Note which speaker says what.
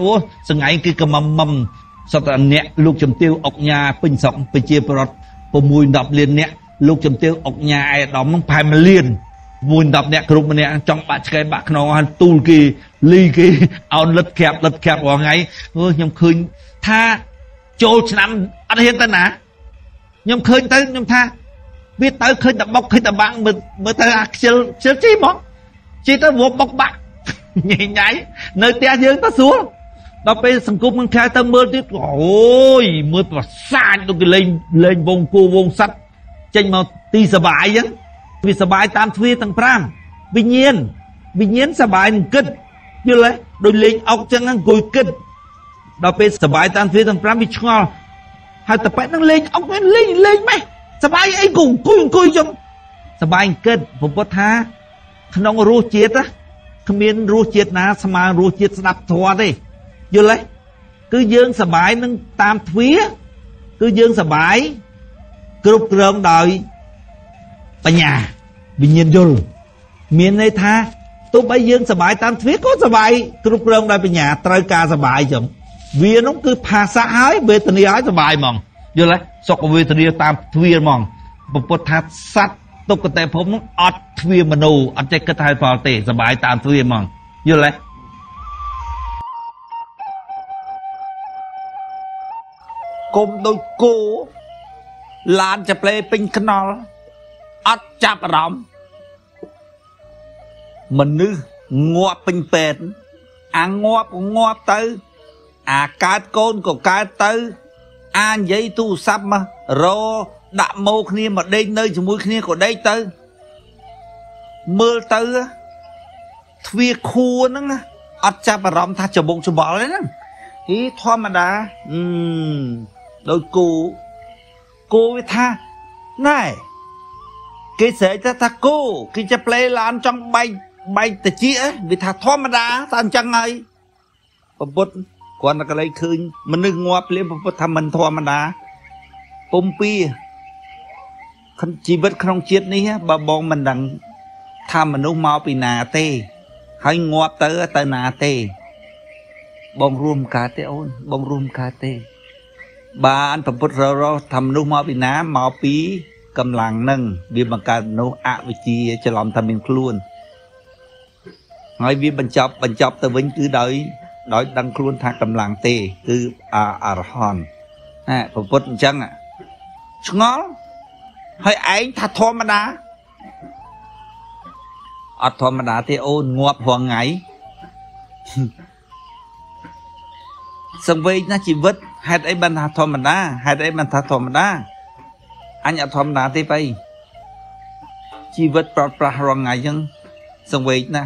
Speaker 1: អូសងៃគឺកមមមសតអ្នកលោកជំទាវអុកញ៉ាពេញស្រុកប្រជាប្រដ្ឋ6 10លានអ្នកលោកជំទាវអុកញ៉ាឯកឧត្តមនឹងប្រហែល1លានមួយ10អ្នកគ្រប់ម្នាក់ចង់បាក់ឆ្កែបាក់ខ្នងហើយទូលគេលីគេអោនលិតក្រាបលិតក្រាបរាល់ថ្ងៃអឺខ្ញុំឃើញថាចូលឆ្នាំអត់ហ៊ានទៅណាខ្ញុំឃើញទៅខ្ញុំថាវាទៅឃើញតបុកឃើញតបាំងមើលមើលទៅអាខ្ជិលខ្ជិលជីមកជីទៅវបុកបាក់ញ៉ៃញ៉ៃនៅផ្ទះយើងទៅស្រួល ដល់ពេលសង្គមនឹងខែទៅមើលទៀតអូយមើលប្រសាទដូចគេលេងលេងវងគូវងសัตว์ចេញមកទីសបាយអញ្ចឹងវាសបាយតាមទ្វារទាំង5វិញ្ញាណវិញ្ញាណសបាយនឹងគិតយល់ទេដូចលេងអុកអញ្ចឹងអង្គុយគិតដល់ពេលសបាយតាមទ្វារទាំង5វាឆ្ងល់ហើយតប៉ែតនឹងលេងអុកលេងលេងម៉េះសបាយអីគអង្គុយអង្គុយចឹងសបាយគិតពពុទ្ធថាក្នុងរសជាតិគ្មានរសជាតិណាស្មើរសជាតិស្ដាប់ធម៌ទេ យល់ទេគឺយើងសបាយនឹងតាមទ្វារគឺយើងសបាយគ្រប់គ្រងដោយបញ្ញាវិញ្ញាណយល់មានន័យថាទោះបីយើងសបាយតាមទ្វារក៏សបាយគ្រប់គ្រងដោយបញ្ញាត្រូវការសបាយចឹងវានោះគឺភាសាហើយវេទនាហើយសបាយហ្មងយល់ទេសុខវេទនាតាមទ្វារហ្មងពពុទ្ធថាសត្វទុគតិភពនោះអត់ទ្វារមនុស្សអត់ចេះគិតហើយផលទេសបាយតាមទ្វារហ្មងយល់ទេ គុំដូចគោឡានចាប្លេពេញខ្នល់អត់ចាប់អារម្មណ៍មនុស្សងាប់ពេញពេទ្យអាងាប់ងាប់ទៅ អាកើតកូនក៏កើតទៅ អានិយាយទូរស័ព្ទមករដាក់ម៉ូគ្នាមកដេកនៅជាមួយគ្នាក៏ដេកទៅមើលទៅទ្វាខួរហ្នឹងអត់ចាប់អារម្មណ៍ថាច្បុកច្បល់ទេហ្នឹងហីធម្មតាអឺ ដោយគូគូវាថាណែគេស្រែកថាថាគូគេจะផ្លេឡានចង់បែកបែកតិចវាថាធម្មតាតែអញ្ចឹងហើយប្រពុតគ្រាន់តែកន្លែងឃើញមនុស្សងាប់ភ្លាមប្រពុតថាមិនធម្មតាពុំពីជីវិតក្នុងជាតិនេះបើបងមិនដឹងថាមនុស្សមកពីណាទេ ហើយងាប់ទៅទៅណាទេ បងរួមកើតទេអូនបងរួមកើតទេ បានប្រពុតររថាមនុស្សមកពីណាមកពីកម្លាំងនឹងវាបង្កើតមនុស្សអវិជ្ជាច្រឡំថាមានខ្លួនហើយវាបញ្ចប់បញ្ចប់ទៅវិញគឺដោយដោយដឹងខ្លួនថាកម្លាំងទេ គឺអរហន្តណាប្រពុតអញ្ចឹងឆ្ងល់ហើយឯងថាធម្មតាអត់ធម្មតាទេអូនងាប់រងថ្ងៃសង្វេគណាជីវិត ហេតុអីបានថាធម្មតាហេតុអីបានថាធម្មតាអញអត់ធម្មតាទេបៃជីវិតប្រត់ប្រាស់រងថ្ងៃអញ្ចឹងសង្វេគណា